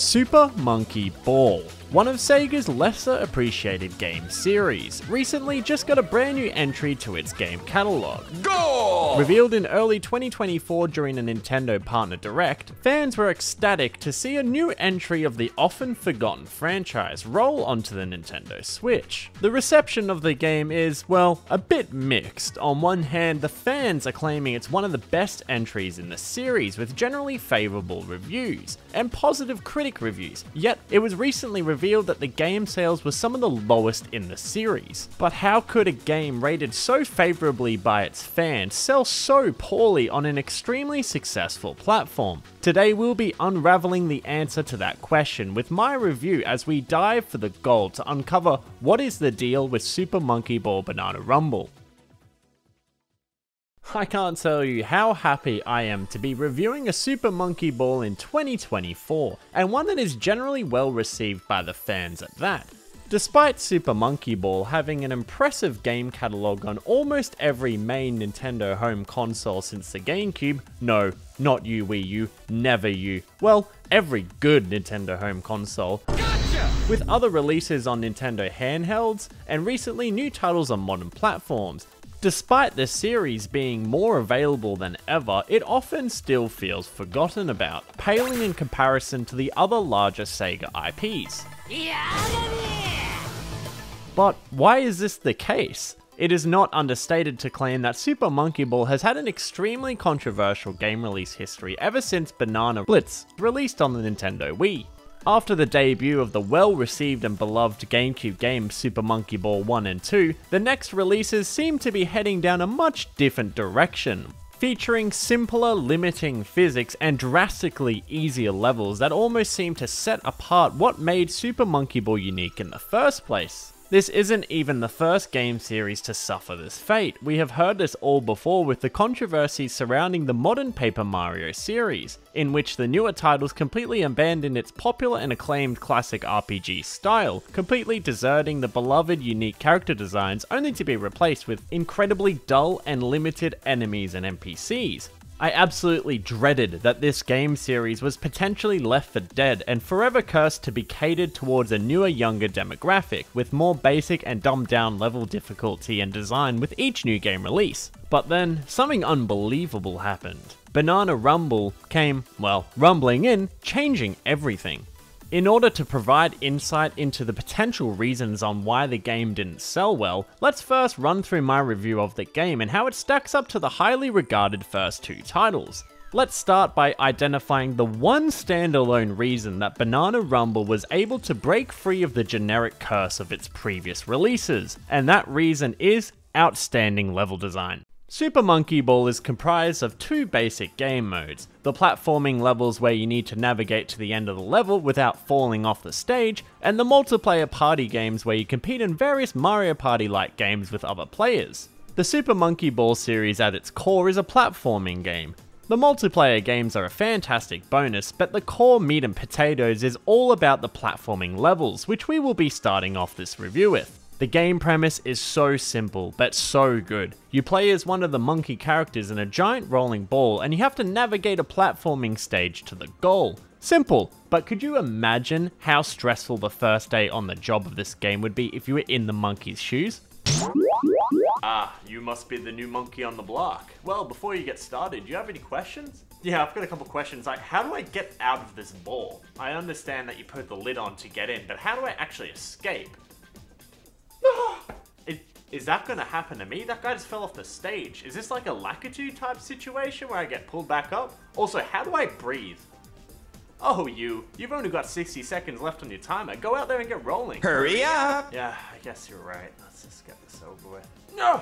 Super Monkey Ball one of Sega's lesser appreciated game series, recently just got a brand new entry to its game catalog. Goal! Revealed in early 2024 during a Nintendo Partner Direct, fans were ecstatic to see a new entry of the often forgotten franchise roll onto the Nintendo Switch. The reception of the game is, well, a bit mixed. On one hand, the fans are claiming it's one of the best entries in the series with generally favourable reviews, and positive critic reviews, yet it was recently revealed revealed that the game sales were some of the lowest in the series. But how could a game rated so favourably by its fans sell so poorly on an extremely successful platform? Today we'll be unraveling the answer to that question with my review as we dive for the gold to uncover what is the deal with Super Monkey Ball Banana Rumble. I can't tell you how happy I am to be reviewing a Super Monkey Ball in 2024, and one that is generally well received by the fans at that. Despite Super Monkey Ball having an impressive game catalogue on almost every main Nintendo home console since the GameCube, no, not you Wii U, never you, well, every good Nintendo home console, Gotcha! with other releases on Nintendo handhelds, and recently new titles on modern platforms, Despite the series being more available than ever, it often still feels forgotten about, paling in comparison to the other larger Sega IPs. But why is this the case? It is not understated to claim that Super Monkey Ball has had an extremely controversial game release history ever since Banana Blitz, released on the Nintendo Wii. After the debut of the well received and beloved GameCube game Super Monkey Ball 1 and 2, the next releases seem to be heading down a much different direction. Featuring simpler, limiting physics and drastically easier levels that almost seem to set apart what made Super Monkey Ball unique in the first place. This isn't even the first game series to suffer this fate. We have heard this all before with the controversy surrounding the modern Paper Mario series, in which the newer titles completely abandoned its popular and acclaimed classic RPG style, completely deserting the beloved unique character designs only to be replaced with incredibly dull and limited enemies and NPCs. I absolutely dreaded that this game series was potentially left for dead and forever cursed to be catered towards a newer, younger demographic, with more basic and dumbed down level difficulty and design with each new game release. But then, something unbelievable happened. Banana Rumble came, well, rumbling in, changing everything. In order to provide insight into the potential reasons on why the game didn't sell well, let's first run through my review of the game and how it stacks up to the highly regarded first two titles. Let's start by identifying the one standalone reason that Banana Rumble was able to break free of the generic curse of its previous releases, and that reason is outstanding level design. Super Monkey Ball is comprised of two basic game modes, the platforming levels where you need to navigate to the end of the level without falling off the stage, and the multiplayer party games where you compete in various Mario Party-like games with other players. The Super Monkey Ball series at its core is a platforming game. The multiplayer games are a fantastic bonus, but the core meat and potatoes is all about the platforming levels, which we will be starting off this review with. The game premise is so simple, but so good. You play as one of the monkey characters in a giant rolling ball, and you have to navigate a platforming stage to the goal. Simple, but could you imagine how stressful the first day on the job of this game would be if you were in the monkey's shoes? Ah, you must be the new monkey on the block. Well, before you get started, do you have any questions? Yeah, I've got a couple questions like how do I get out of this ball? I understand that you put the lid on to get in, but how do I actually escape? Is, is that gonna happen to me? That guy just fell off the stage. Is this like a Lakitu type situation where I get pulled back up? Also, how do I breathe? Oh, you. You've only got 60 seconds left on your timer. Go out there and get rolling. Hurry up! Yeah, I guess you're right. Let's just get this over with.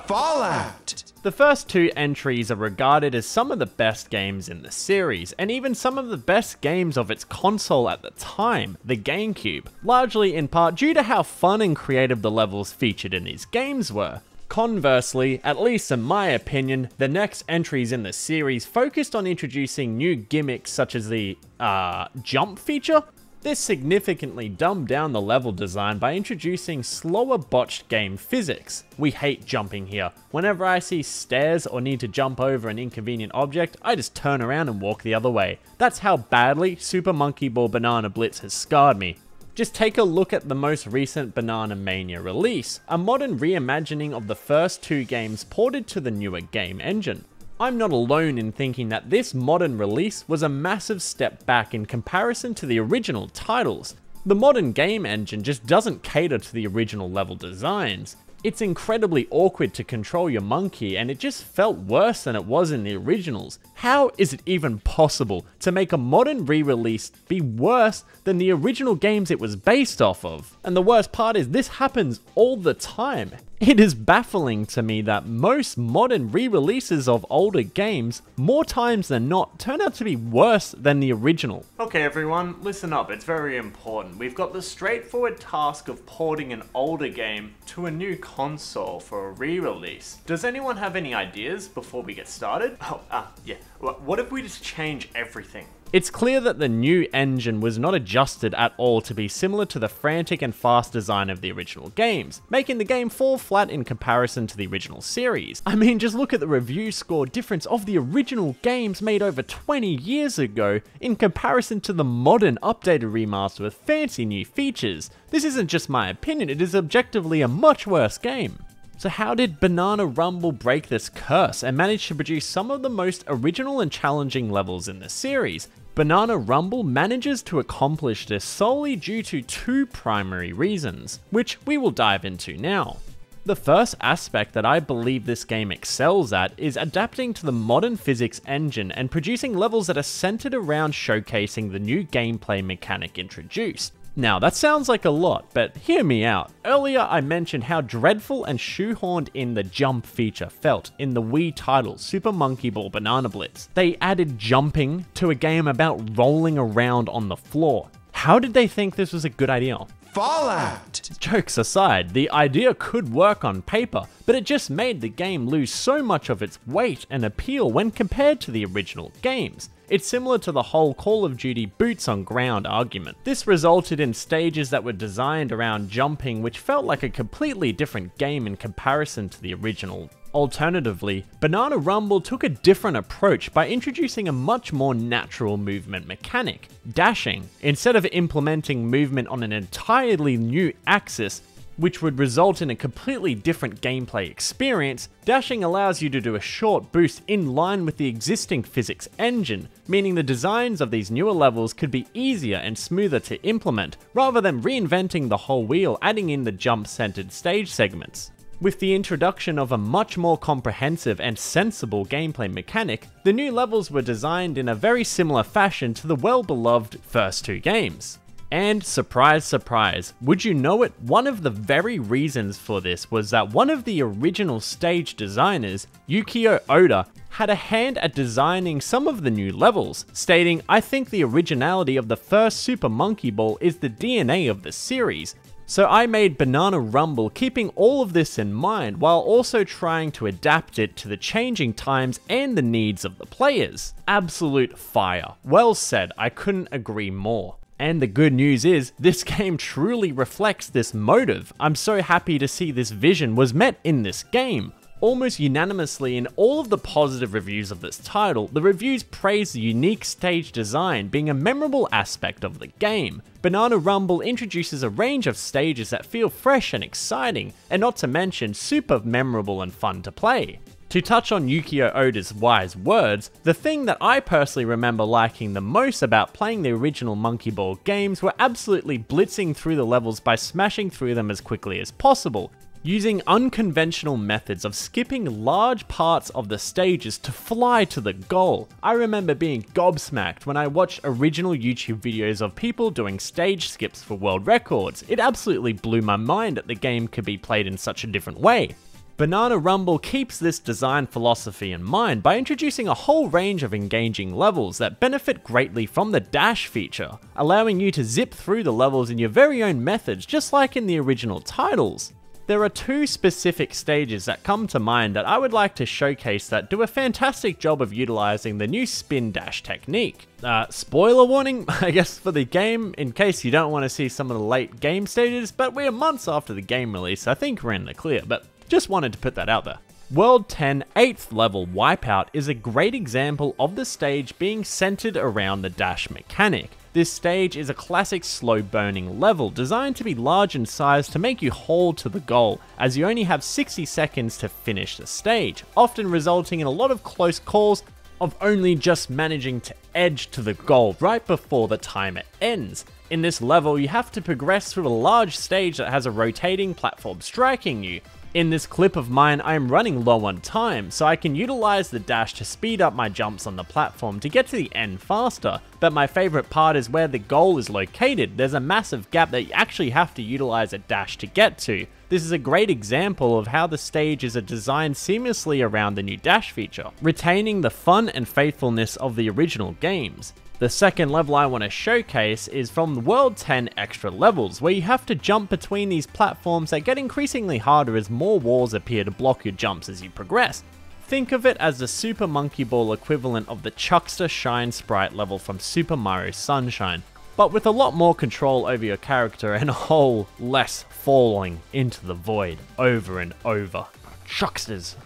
Fallout! The first two entries are regarded as some of the best games in the series, and even some of the best games of its console at the time, the GameCube, largely in part due to how fun and creative the levels featured in these games were. Conversely, at least in my opinion, the next entries in the series focused on introducing new gimmicks such as the, uh, jump feature? This significantly dumbed down the level design by introducing slower botched game physics. We hate jumping here. Whenever I see stairs or need to jump over an inconvenient object, I just turn around and walk the other way. That's how badly Super Monkey Ball Banana Blitz has scarred me. Just take a look at the most recent Banana Mania release, a modern reimagining of the first two games ported to the newer game engine. I'm not alone in thinking that this modern release was a massive step back in comparison to the original titles. The modern game engine just doesn't cater to the original level designs. It's incredibly awkward to control your monkey and it just felt worse than it was in the originals. How is it even possible to make a modern re-release be worse than the original games it was based off of? And the worst part is this happens all the time. It is baffling to me that most modern re-releases of older games, more times than not, turn out to be worse than the original. Okay everyone, listen up, it's very important. We've got the straightforward task of porting an older game to a new console for a re-release. Does anyone have any ideas before we get started? Oh, ah, uh, yeah. What if we just change everything? It's clear that the new engine was not adjusted at all to be similar to the frantic and fast design of the original games, making the game fall flat in comparison to the original series. I mean, just look at the review score difference of the original games made over 20 years ago in comparison to the modern updated remaster with fancy new features. This isn't just my opinion, it is objectively a much worse game. So how did Banana Rumble break this curse and manage to produce some of the most original and challenging levels in the series? Banana Rumble manages to accomplish this solely due to two primary reasons, which we will dive into now. The first aspect that I believe this game excels at is adapting to the modern physics engine and producing levels that are centered around showcasing the new gameplay mechanic introduced. Now, that sounds like a lot, but hear me out. Earlier, I mentioned how dreadful and shoehorned in the jump feature felt in the Wii title Super Monkey Ball Banana Blitz. They added jumping to a game about rolling around on the floor. How did they think this was a good idea? Fallout! Jokes aside, the idea could work on paper, but it just made the game lose so much of its weight and appeal when compared to the original games. It's similar to the whole Call of Duty boots on ground argument. This resulted in stages that were designed around jumping which felt like a completely different game in comparison to the original Alternatively, Banana Rumble took a different approach by introducing a much more natural movement mechanic, dashing. Instead of implementing movement on an entirely new axis, which would result in a completely different gameplay experience, dashing allows you to do a short boost in line with the existing physics engine, meaning the designs of these newer levels could be easier and smoother to implement, rather than reinventing the whole wheel adding in the jump-centered stage segments. With the introduction of a much more comprehensive and sensible gameplay mechanic, the new levels were designed in a very similar fashion to the well-beloved first two games. And surprise, surprise, would you know it? One of the very reasons for this was that one of the original stage designers, Yukio Oda, had a hand at designing some of the new levels, stating, I think the originality of the first Super Monkey Ball is the DNA of the series. So I made Banana Rumble keeping all of this in mind while also trying to adapt it to the changing times and the needs of the players. Absolute fire. Well said, I couldn't agree more. And the good news is, this game truly reflects this motive. I'm so happy to see this vision was met in this game. Almost unanimously in all of the positive reviews of this title, the reviews praise the unique stage design being a memorable aspect of the game. Banana Rumble introduces a range of stages that feel fresh and exciting, and not to mention super memorable and fun to play. To touch on Yukio Oda's wise words, the thing that I personally remember liking the most about playing the original Monkey Ball games were absolutely blitzing through the levels by smashing through them as quickly as possible, using unconventional methods of skipping large parts of the stages to fly to the goal. I remember being gobsmacked when I watched original YouTube videos of people doing stage skips for world records. It absolutely blew my mind that the game could be played in such a different way. Banana Rumble keeps this design philosophy in mind by introducing a whole range of engaging levels that benefit greatly from the dash feature, allowing you to zip through the levels in your very own methods just like in the original titles. There are two specific stages that come to mind that I would like to showcase that do a fantastic job of utilizing the new spin dash technique. Uh, spoiler warning, I guess, for the game, in case you don't want to see some of the late game stages, but we're months after the game release, I think we're in the clear, but just wanted to put that out there. World 10 8th level Wipeout is a great example of the stage being centered around the dash mechanic. This stage is a classic slow burning level designed to be large in size to make you hold to the goal, as you only have 60 seconds to finish the stage, often resulting in a lot of close calls of only just managing to edge to the goal right before the timer ends. In this level, you have to progress through a large stage that has a rotating platform striking you, in this clip of mine, I am running low on time, so I can utilize the dash to speed up my jumps on the platform to get to the end faster. But my favorite part is where the goal is located. There's a massive gap that you actually have to utilize a dash to get to. This is a great example of how the stages are designed seamlessly around the new dash feature, retaining the fun and faithfulness of the original games. The second level I want to showcase is from World 10 Extra Levels, where you have to jump between these platforms that get increasingly harder as more walls appear to block your jumps as you progress. Think of it as the Super Monkey Ball equivalent of the Chuckster Shine Sprite level from Super Mario Sunshine, but with a lot more control over your character and a whole less falling into the void over and over. Chucksters.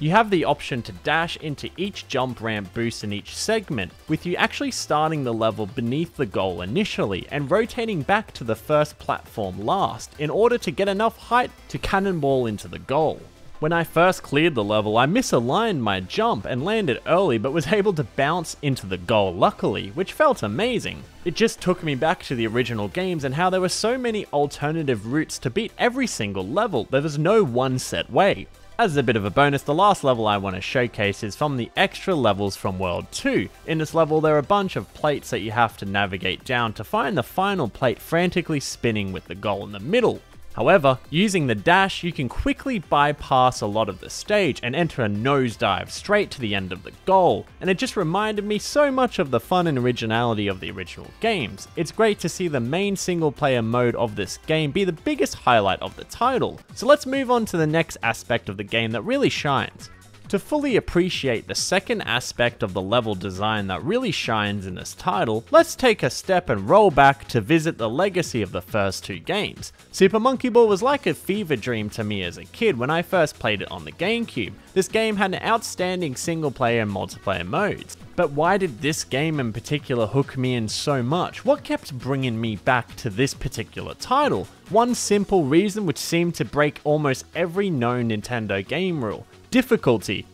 You have the option to dash into each jump ramp boost in each segment, with you actually starting the level beneath the goal initially and rotating back to the first platform last in order to get enough height to cannonball into the goal. When I first cleared the level, I misaligned my jump and landed early but was able to bounce into the goal luckily, which felt amazing. It just took me back to the original games and how there were so many alternative routes to beat every single level, there was no one set way. As a bit of a bonus, the last level I want to showcase is from the extra levels from World 2. In this level, there are a bunch of plates that you have to navigate down to find the final plate frantically spinning with the goal in the middle. However, using the dash, you can quickly bypass a lot of the stage and enter a nosedive straight to the end of the goal, and it just reminded me so much of the fun and originality of the original games. It's great to see the main single player mode of this game be the biggest highlight of the title. So let's move on to the next aspect of the game that really shines. To fully appreciate the second aspect of the level design that really shines in this title, let's take a step and roll back to visit the legacy of the first two games. Super Monkey Ball was like a fever dream to me as a kid when I first played it on the GameCube. This game had an outstanding single player and multiplayer modes. But why did this game in particular hook me in so much? What kept bringing me back to this particular title? One simple reason which seemed to break almost every known Nintendo game rule difficulty.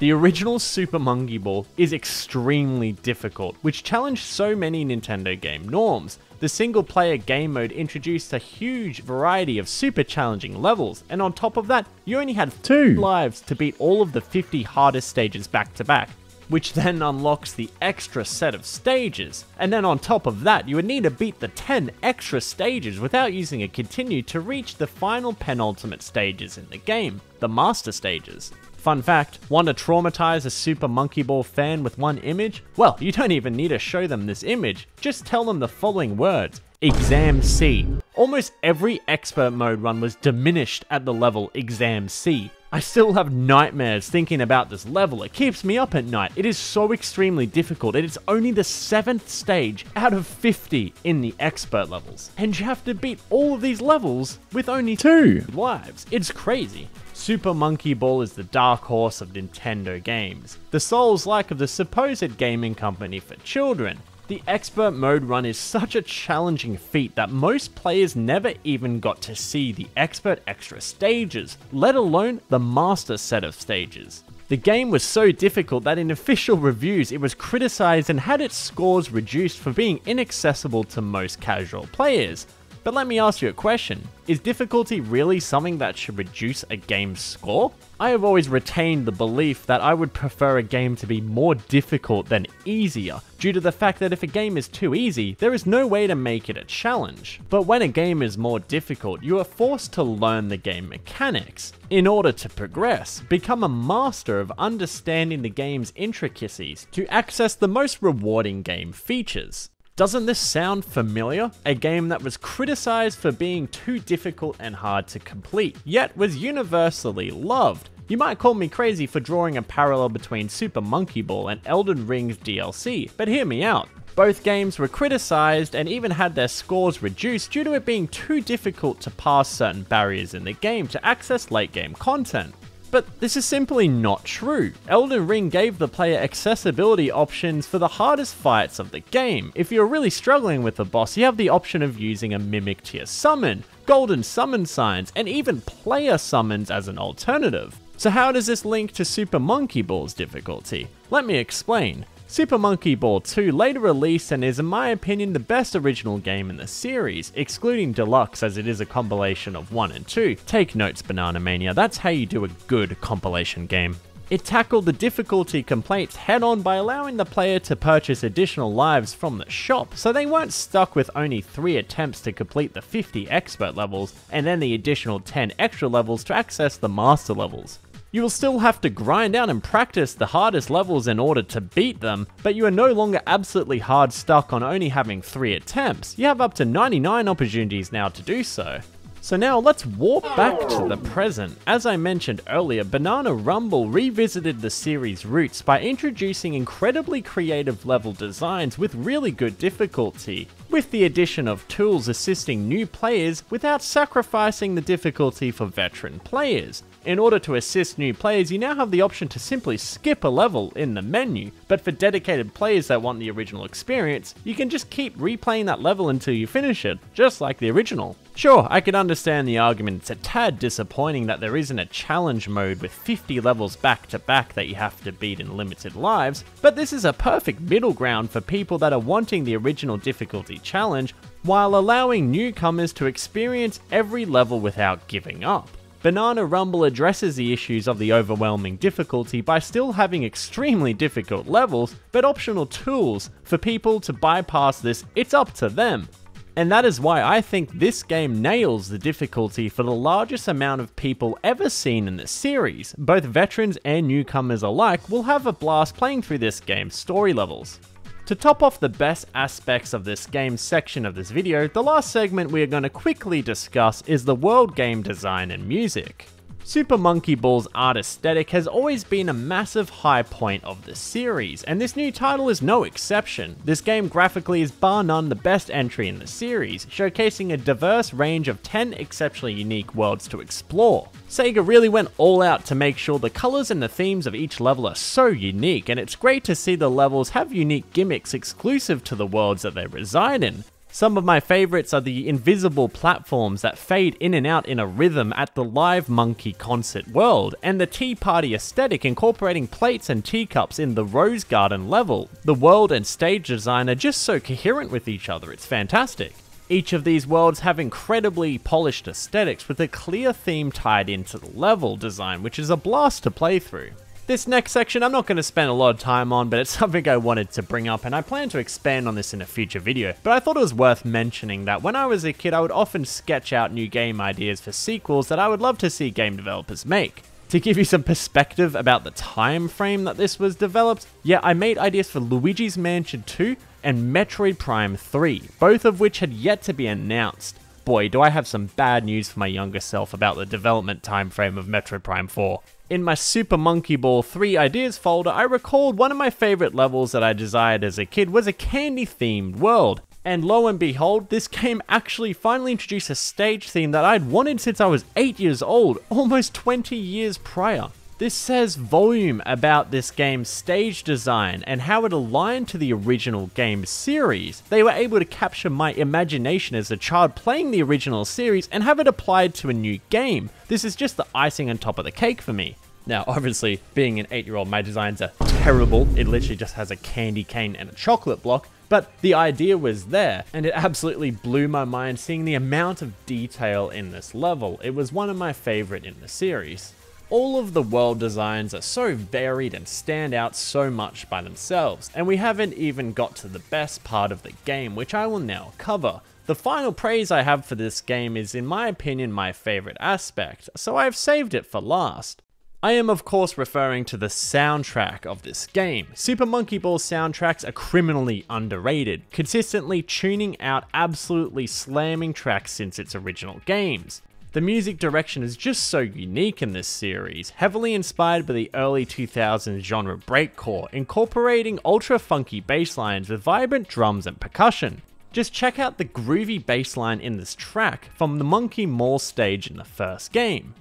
The original Super Monkey Ball is extremely difficult, which challenged so many Nintendo game norms. The single player game mode introduced a huge variety of super challenging levels, and on top of that, you only had two lives to beat all of the 50 hardest stages back to back which then unlocks the extra set of stages. And then on top of that, you would need to beat the 10 extra stages without using a continue to reach the final penultimate stages in the game, the master stages. Fun fact, want to traumatize a Super Monkey Ball fan with one image? Well, you don't even need to show them this image, just tell them the following words. Exam C. Almost every expert mode run was diminished at the level Exam C, I still have nightmares thinking about this level. It keeps me up at night. It is so extremely difficult, and it's only the 7th stage out of 50 in the expert levels. And you have to beat all of these levels with only two lives. It's crazy. Super Monkey Ball is the dark horse of Nintendo games, the Souls-like of the supposed gaming company for children. The expert mode run is such a challenging feat that most players never even got to see the expert extra stages, let alone the master set of stages. The game was so difficult that in official reviews it was criticized and had its scores reduced for being inaccessible to most casual players. But let me ask you a question. Is difficulty really something that should reduce a game's score? I have always retained the belief that I would prefer a game to be more difficult than easier, due to the fact that if a game is too easy, there is no way to make it a challenge. But when a game is more difficult, you are forced to learn the game mechanics. In order to progress, become a master of understanding the game's intricacies to access the most rewarding game features. Doesn't this sound familiar? A game that was criticized for being too difficult and hard to complete, yet was universally loved. You might call me crazy for drawing a parallel between Super Monkey Ball and Elden Ring's DLC, but hear me out. Both games were criticized and even had their scores reduced due to it being too difficult to pass certain barriers in the game to access late game content. But this is simply not true. Elden Ring gave the player accessibility options for the hardest fights of the game. If you're really struggling with a boss, you have the option of using a Mimic Tear summon, golden summon signs, and even player summons as an alternative. So how does this link to Super Monkey Ball's difficulty? Let me explain. Super Monkey Ball 2 later released and is in my opinion the best original game in the series, excluding Deluxe as it is a compilation of 1 and 2. Take notes Banana Mania, that's how you do a good compilation game. It tackled the difficulty complaints head on by allowing the player to purchase additional lives from the shop, so they weren't stuck with only 3 attempts to complete the 50 expert levels, and then the additional 10 extra levels to access the master levels. You will still have to grind out and practice the hardest levels in order to beat them, but you are no longer absolutely hard stuck on only having 3 attempts. You have up to 99 opportunities now to do so. So now let's warp back to the present. As I mentioned earlier, Banana Rumble revisited the series' roots by introducing incredibly creative level designs with really good difficulty, with the addition of tools assisting new players without sacrificing the difficulty for veteran players. In order to assist new players, you now have the option to simply skip a level in the menu, but for dedicated players that want the original experience, you can just keep replaying that level until you finish it, just like the original. Sure, I can understand the argument it's a tad disappointing that there isn't a challenge mode with 50 levels back to back that you have to beat in limited lives, but this is a perfect middle ground for people that are wanting the original difficulty challenge while allowing newcomers to experience every level without giving up. Banana Rumble addresses the issues of the overwhelming difficulty by still having extremely difficult levels, but optional tools for people to bypass this, it's up to them. And that is why I think this game nails the difficulty for the largest amount of people ever seen in the series. Both veterans and newcomers alike will have a blast playing through this game's story levels. To top off the best aspects of this game section of this video, the last segment we are going to quickly discuss is the world game design and music. Super Monkey Ball's art aesthetic has always been a massive high point of the series, and this new title is no exception. This game graphically is bar none the best entry in the series, showcasing a diverse range of 10 exceptionally unique worlds to explore. Sega really went all out to make sure the colours and the themes of each level are so unique, and it's great to see the levels have unique gimmicks exclusive to the worlds that they reside in. Some of my favourites are the invisible platforms that fade in and out in a rhythm at the Live Monkey concert world, and the Tea Party aesthetic incorporating plates and teacups in the Rose Garden level. The world and stage design are just so coherent with each other, it's fantastic. Each of these worlds have incredibly polished aesthetics with a clear theme tied into the level design, which is a blast to play through. This next section I'm not going to spend a lot of time on, but it's something I wanted to bring up and I plan to expand on this in a future video. But I thought it was worth mentioning that when I was a kid I would often sketch out new game ideas for sequels that I would love to see game developers make. To give you some perspective about the time frame that this was developed, yeah, I made ideas for Luigi's Mansion 2 and Metroid Prime 3, both of which had yet to be announced. Boy, do I have some bad news for my younger self about the development timeframe of Metroid Prime 4. In my Super Monkey Ball 3 ideas folder, I recalled one of my favorite levels that I desired as a kid was a candy themed world. And lo and behold, this game actually finally introduced a stage theme that I'd wanted since I was 8 years old, almost 20 years prior. This says volume about this game's stage design and how it aligned to the original game series. They were able to capture my imagination as a child playing the original series and have it applied to a new game. This is just the icing on top of the cake for me. Now, obviously, being an 8 year old, my designs are terrible. It literally just has a candy cane and a chocolate block. But the idea was there, and it absolutely blew my mind seeing the amount of detail in this level. It was one of my favorite in the series. All of the world designs are so varied and stand out so much by themselves, and we haven't even got to the best part of the game, which I will now cover. The final praise I have for this game is, in my opinion, my favorite aspect, so I've saved it for last. I am of course referring to the soundtrack of this game. Super Monkey Ball soundtracks are criminally underrated, consistently tuning out absolutely slamming tracks since its original games. The music direction is just so unique in this series, heavily inspired by the early 2000s genre breakcore, incorporating ultra funky bass lines with vibrant drums and percussion. Just check out the groovy bass line in this track from the Monkey Mall stage in the first game.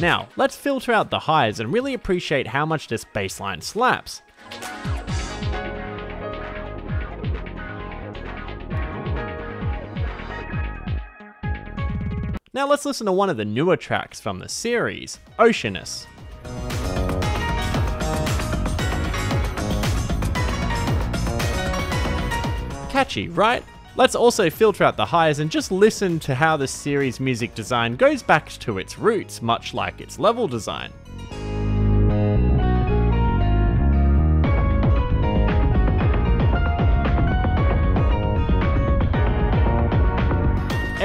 Now, let's filter out the highs and really appreciate how much this bass line slaps. Now let's listen to one of the newer tracks from the series, Oceanus. Catchy, right? Let's also filter out the highs and just listen to how the series music design goes back to its roots, much like its level design.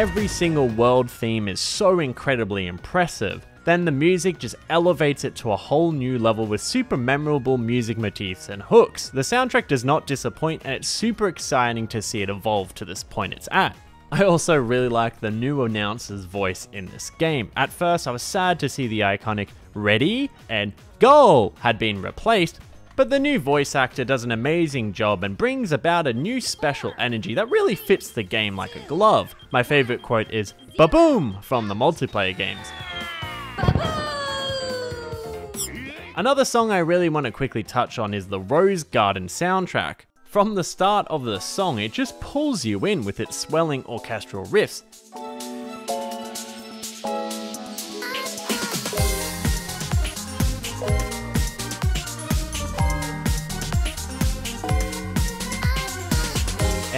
Every single world theme is so incredibly impressive, then the music just elevates it to a whole new level with super memorable music motifs and hooks. The soundtrack does not disappoint and it's super exciting to see it evolve to this point it's at. I also really like the new announcer's voice in this game. At first I was sad to see the iconic ready and go had been replaced, but the new voice actor does an amazing job and brings about a new special energy that really fits the game like a glove. My favorite quote is, Ba-boom! from the multiplayer games. Another song I really want to quickly touch on is the Rose Garden soundtrack. From the start of the song, it just pulls you in with its swelling orchestral riffs.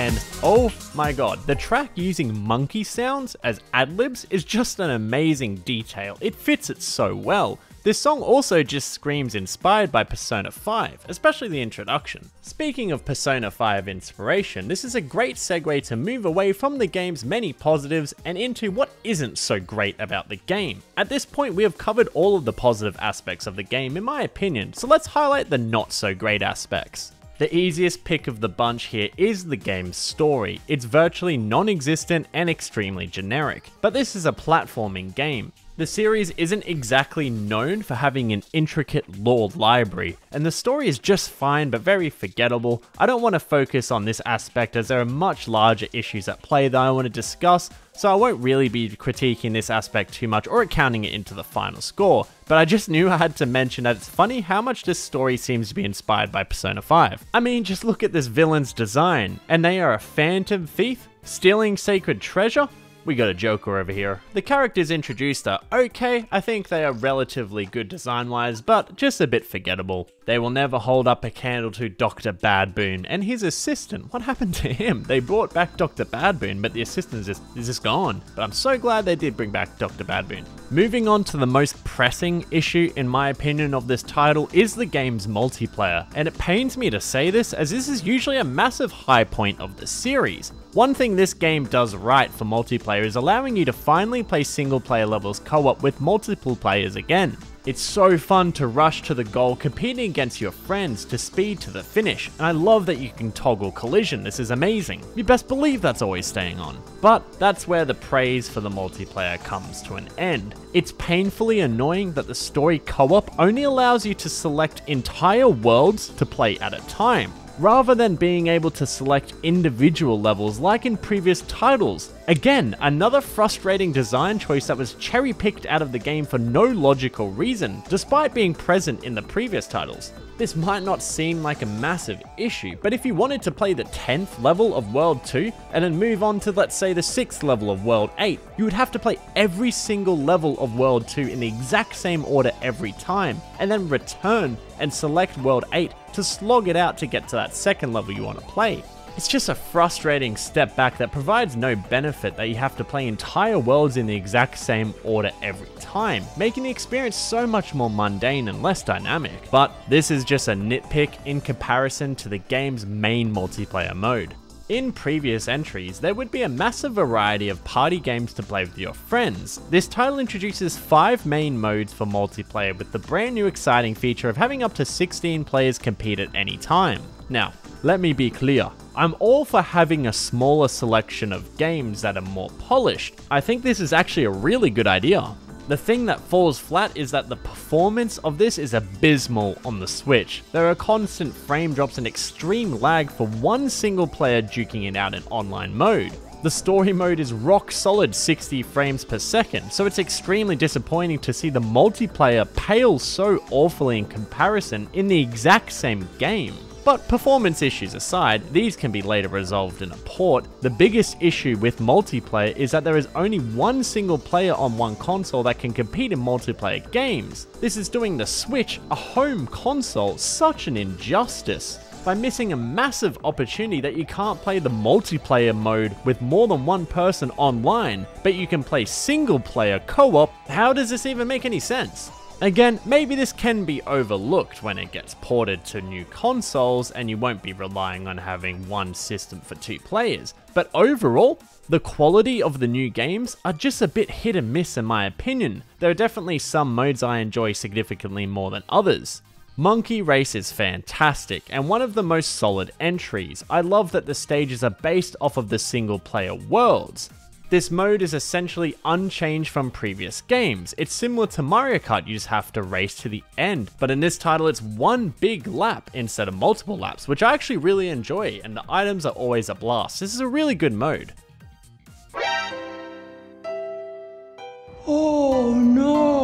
And oh my god, the track using monkey sounds as ad-libs is just an amazing detail. It fits it so well. This song also just screams inspired by Persona 5, especially the introduction. Speaking of Persona 5 inspiration, this is a great segue to move away from the game's many positives and into what isn't so great about the game. At this point we have covered all of the positive aspects of the game in my opinion, so let's highlight the not so great aspects. The easiest pick of the bunch here is the game's story. It's virtually non-existent and extremely generic, but this is a platforming game. The series isn't exactly known for having an intricate lore library, and the story is just fine but very forgettable. I don't want to focus on this aspect as there are much larger issues at play that I want to discuss, so I won't really be critiquing this aspect too much or accounting it into the final score, but I just knew I had to mention that it's funny how much this story seems to be inspired by Persona 5. I mean, just look at this villain's design, and they are a phantom thief, stealing sacred treasure, we got a Joker over here. The characters introduced are okay, I think they are relatively good design wise, but just a bit forgettable. They will never hold up a candle to Dr. Badboon and his assistant. What happened to him? They brought back Dr. Badboon, but the assistant is just, is just gone. But I'm so glad they did bring back Dr. Badboon. Moving on to the most pressing issue, in my opinion, of this title is the game's multiplayer. And it pains me to say this, as this is usually a massive high point of the series. One thing this game does right for multiplayer is allowing you to finally play single player levels co-op with multiple players again. It's so fun to rush to the goal competing against your friends to speed to the finish, and I love that you can toggle collision, this is amazing. You best believe that's always staying on. But that's where the praise for the multiplayer comes to an end. It's painfully annoying that the story co-op only allows you to select entire worlds to play at a time rather than being able to select individual levels like in previous titles. Again, another frustrating design choice that was cherry picked out of the game for no logical reason, despite being present in the previous titles. This might not seem like a massive issue, but if you wanted to play the 10th level of World 2 and then move on to let's say the 6th level of World 8, you would have to play every single level of World 2 in the exact same order every time, and then return and select World 8 to slog it out to get to that second level you want to play. It's just a frustrating step back that provides no benefit that you have to play entire worlds in the exact same order every time, making the experience so much more mundane and less dynamic. But this is just a nitpick in comparison to the game's main multiplayer mode. In previous entries, there would be a massive variety of party games to play with your friends. This title introduces 5 main modes for multiplayer with the brand new exciting feature of having up to 16 players compete at any time. Now, let me be clear, I'm all for having a smaller selection of games that are more polished. I think this is actually a really good idea. The thing that falls flat is that the performance of this is abysmal on the Switch. There are constant frame drops and extreme lag for one single player duking it out in online mode. The story mode is rock solid 60 frames per second, so it's extremely disappointing to see the multiplayer pale so awfully in comparison in the exact same game. But performance issues aside, these can be later resolved in a port. The biggest issue with multiplayer is that there is only one single player on one console that can compete in multiplayer games. This is doing the Switch, a home console, such an injustice by missing a massive opportunity that you can't play the multiplayer mode with more than one person online, but you can play single player co-op. How does this even make any sense? Again, maybe this can be overlooked when it gets ported to new consoles and you won't be relying on having one system for two players, but overall, the quality of the new games are just a bit hit and miss in my opinion. There are definitely some modes I enjoy significantly more than others. Monkey Race is fantastic and one of the most solid entries. I love that the stages are based off of the single player worlds. This mode is essentially unchanged from previous games. It's similar to Mario Kart, you just have to race to the end, but in this title it's one big lap instead of multiple laps, which I actually really enjoy, and the items are always a blast. This is a really good mode. Oh no!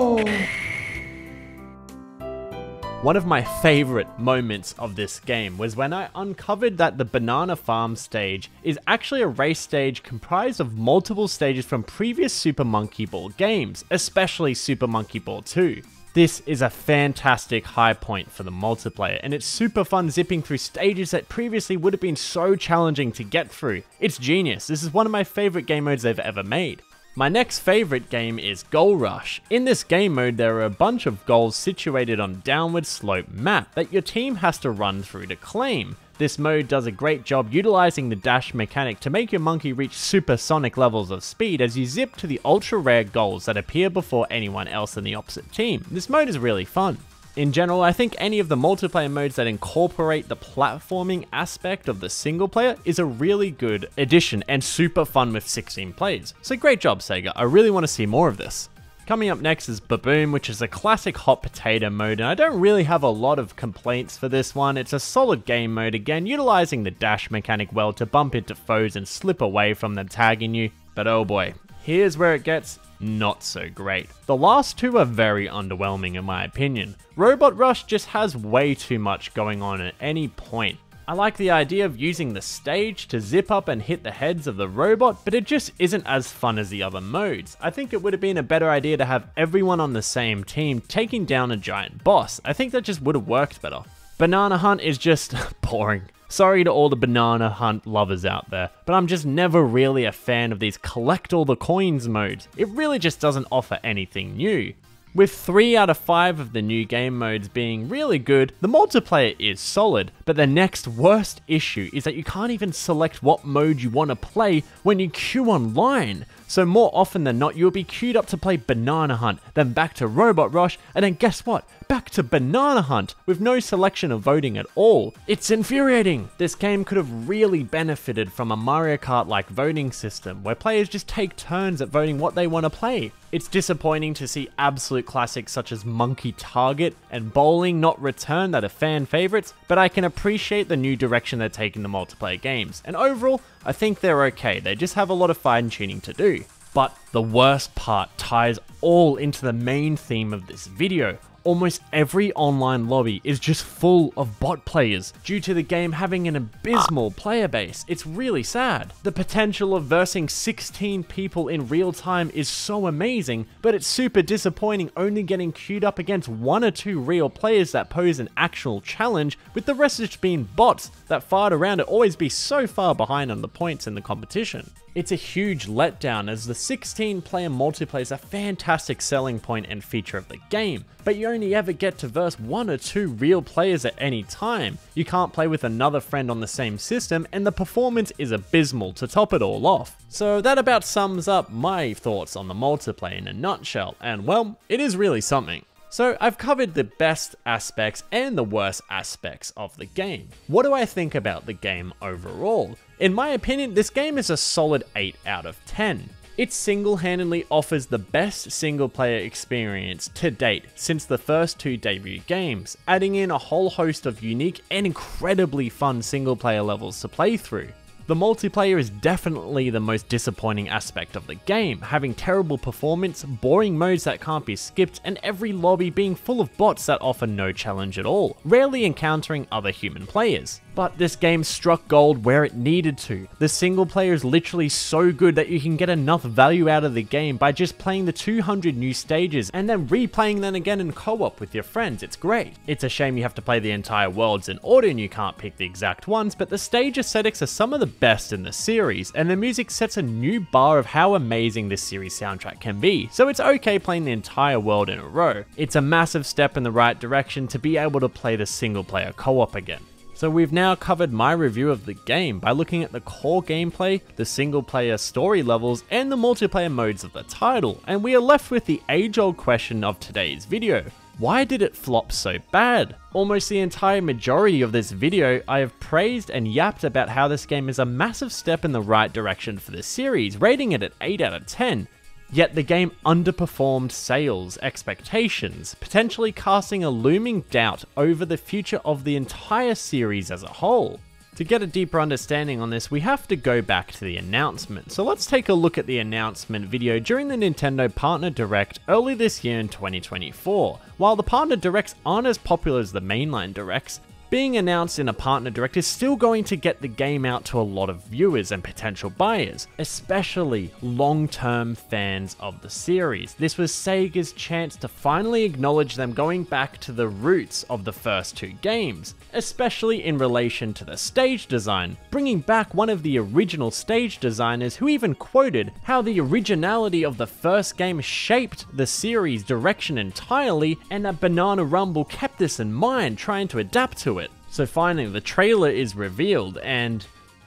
One of my favorite moments of this game was when I uncovered that the Banana Farm stage is actually a race stage comprised of multiple stages from previous Super Monkey Ball games, especially Super Monkey Ball 2. This is a fantastic high point for the multiplayer, and it's super fun zipping through stages that previously would have been so challenging to get through. It's genius, this is one of my favorite game modes they've ever made. My next favorite game is Goal Rush. In this game mode, there are a bunch of goals situated on downward slope map that your team has to run through to claim. This mode does a great job utilizing the dash mechanic to make your monkey reach supersonic levels of speed as you zip to the ultra rare goals that appear before anyone else in the opposite team. This mode is really fun. In general, I think any of the multiplayer modes that incorporate the platforming aspect of the single player is a really good addition and super fun with 16 players. So great job Sega, I really want to see more of this. Coming up next is Baboom, which is a classic hot potato mode, and I don't really have a lot of complaints for this one. It's a solid game mode again, utilizing the dash mechanic well to bump into foes and slip away from them tagging you. But oh boy, here's where it gets not so great. The last two are very underwhelming in my opinion. Robot Rush just has way too much going on at any point. I like the idea of using the stage to zip up and hit the heads of the robot, but it just isn't as fun as the other modes. I think it would have been a better idea to have everyone on the same team taking down a giant boss. I think that just would have worked better. Banana Hunt is just boring. Sorry to all the banana hunt lovers out there, but I'm just never really a fan of these collect all the coins modes. It really just doesn't offer anything new. With 3 out of 5 of the new game modes being really good, the multiplayer is solid, but the next worst issue is that you can't even select what mode you want to play when you queue online. So more often than not, you'll be queued up to play Banana Hunt, then back to Robot Rush, and then guess what? Back to Banana Hunt, with no selection of voting at all. It's infuriating! This game could have really benefited from a Mario Kart-like voting system, where players just take turns at voting what they want to play. It's disappointing to see absolute classics such as Monkey Target and Bowling not return that are fan favorites, but I can appreciate the new direction they're taking the multiplayer games, and overall, I think they're okay, they just have a lot of fine tuning to do. But the worst part ties all into the main theme of this video. Almost every online lobby is just full of bot players due to the game having an abysmal player base. It's really sad. The potential of versing 16 people in real time is so amazing, but it's super disappointing only getting queued up against one or two real players that pose an actual challenge, with the rest just being bots that fart around to always be so far behind on the points in the competition. It's a huge letdown as the 16 player multiplayer is a fantastic selling point and feature of the game, but you only ever get to verse one or two real players at any time. You can't play with another friend on the same system and the performance is abysmal to top it all off. So that about sums up my thoughts on the multiplayer in a nutshell, and well, it is really something. So I've covered the best aspects and the worst aspects of the game. What do I think about the game overall? In my opinion, this game is a solid 8 out of 10. It single-handedly offers the best single-player experience to date since the first two debut games, adding in a whole host of unique and incredibly fun single-player levels to play through. The multiplayer is definitely the most disappointing aspect of the game, having terrible performance, boring modes that can't be skipped, and every lobby being full of bots that offer no challenge at all, rarely encountering other human players. But this game struck gold where it needed to. The single player is literally so good that you can get enough value out of the game by just playing the 200 new stages and then replaying them again in co-op with your friends. It's great. It's a shame you have to play the entire worlds in order and you can't pick the exact ones, but the stage aesthetics are some of the best in the series, and the music sets a new bar of how amazing this series soundtrack can be, so it's okay playing the entire world in a row. It's a massive step in the right direction to be able to play the single player co-op again. So we've now covered my review of the game by looking at the core gameplay, the single player story levels, and the multiplayer modes of the title, and we are left with the age old question of today's video. Why did it flop so bad? Almost the entire majority of this video, I have praised and yapped about how this game is a massive step in the right direction for the series, rating it at 8 out of 10, Yet the game underperformed sales expectations, potentially casting a looming doubt over the future of the entire series as a whole. To get a deeper understanding on this, we have to go back to the announcement. So let's take a look at the announcement video during the Nintendo Partner Direct early this year in 2024. While the Partner Directs aren't as popular as the mainline Directs, being announced in a partner direct is still going to get the game out to a lot of viewers and potential buyers, especially long-term fans of the series. This was Sega's chance to finally acknowledge them going back to the roots of the first two games, especially in relation to the stage design, bringing back one of the original stage designers who even quoted how the originality of the first game shaped the series direction entirely and that Banana Rumble kept this in mind trying to adapt to it so finally, the trailer is revealed, and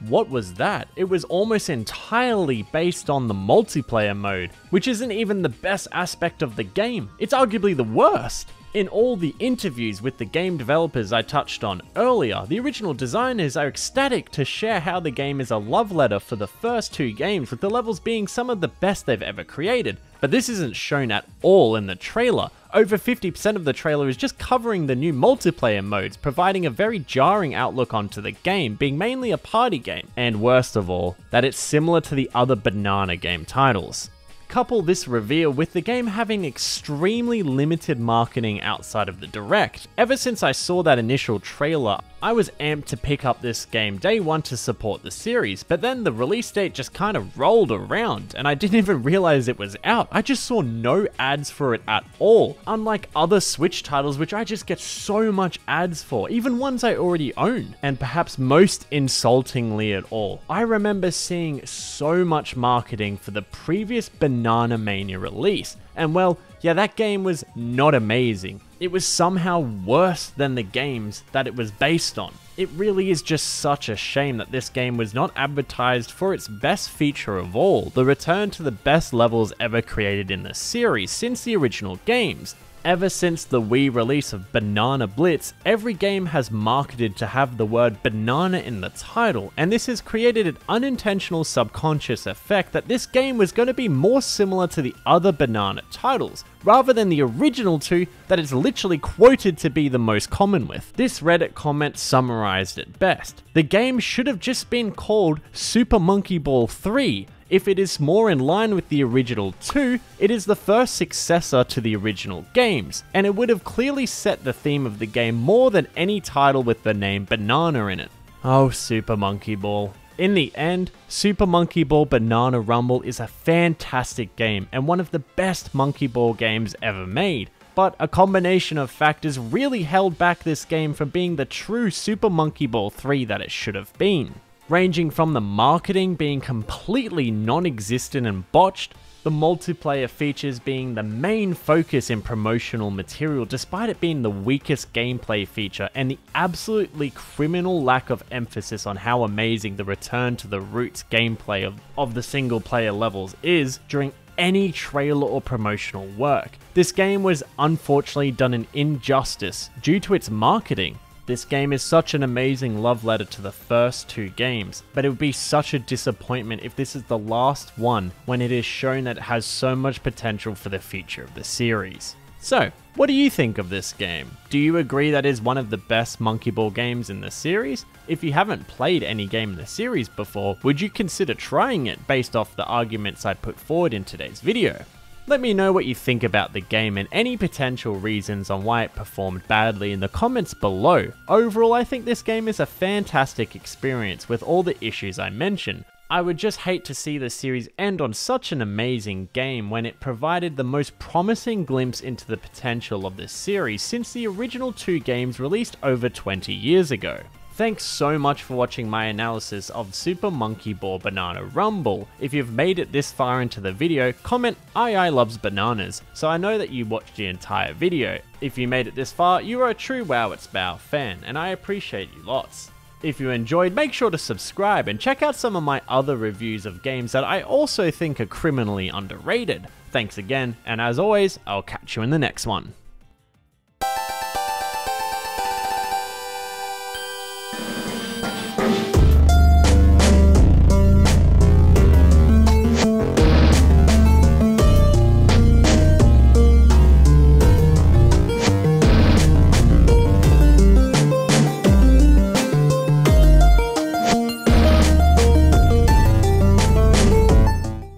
what was that? It was almost entirely based on the multiplayer mode, which isn't even the best aspect of the game. It's arguably the worst. In all the interviews with the game developers I touched on earlier, the original designers are ecstatic to share how the game is a love letter for the first two games, with the levels being some of the best they've ever created. But this isn't shown at all in the trailer. Over 50% of the trailer is just covering the new multiplayer modes, providing a very jarring outlook onto the game, being mainly a party game. And worst of all, that it's similar to the other banana game titles. Couple this reveal with the game having extremely limited marketing outside of the direct. Ever since I saw that initial trailer, I was amped to pick up this game day one to support the series, but then the release date just kind of rolled around and I didn't even realize it was out. I just saw no ads for it at all, unlike other Switch titles which I just get so much ads for, even ones I already own. And perhaps most insultingly at all, I remember seeing so much marketing for the previous Banana Mania release, and well, yeah, that game was not amazing. It was somehow worse than the games that it was based on. It really is just such a shame that this game was not advertised for its best feature of all, the return to the best levels ever created in the series since the original games. Ever since the Wii release of Banana Blitz, every game has marketed to have the word banana in the title, and this has created an unintentional subconscious effect that this game was going to be more similar to the other banana titles, rather than the original two that it's literally quoted to be the most common with. This Reddit comment summarized it best. The game should have just been called Super Monkey Ball 3, If it is more in line with the original 2, it is the first successor to the original games, and it would have clearly set the theme of the game more than any title with the name Banana in it. Oh, Super Monkey Ball. In the end, Super Monkey Ball Banana Rumble is a fantastic game and one of the best Monkey Ball games ever made. But a combination of factors really held back this game from being the true Super Monkey Ball 3 that it should have been. Ranging from the marketing being completely non existent and botched, the multiplayer features being the main focus in promotional material despite it being the weakest gameplay feature and the absolutely criminal lack of emphasis on how amazing the return to the roots gameplay of, of the single player levels is during any trailer or promotional work. This game was unfortunately done an injustice due to its marketing. This game is such an amazing love letter to the first two games, but it would be such a disappointment if this is the last one when it is shown that it has so much potential for the future of the series. So, what do you think of this game? Do you agree that is one of the best Monkey Ball games in the series? If you haven't played any game in the series before, would you consider trying it based off the arguments I put forward in today's video? Let me know what you think about the game and any potential reasons on why it performed badly in the comments below. Overall, I think this game is a fantastic experience with all the issues I mentioned. I would just hate to see the series end on such an amazing game when it provided the most promising glimpse into the potential of this series since the original two games released over 20 years ago. Thanks so much for watching my analysis of Super Monkey Ball Banana Rumble. If you've made it this far into the video, comment AiAi loves bananas, so I know that you watched the entire video. If you made it this far, you are a true Wow It's Bow fan, and I appreciate you lots. If you enjoyed, make sure to subscribe and check out some of my other reviews of games that I also think are criminally underrated. Thanks again, and as always, I'll catch you in the next one.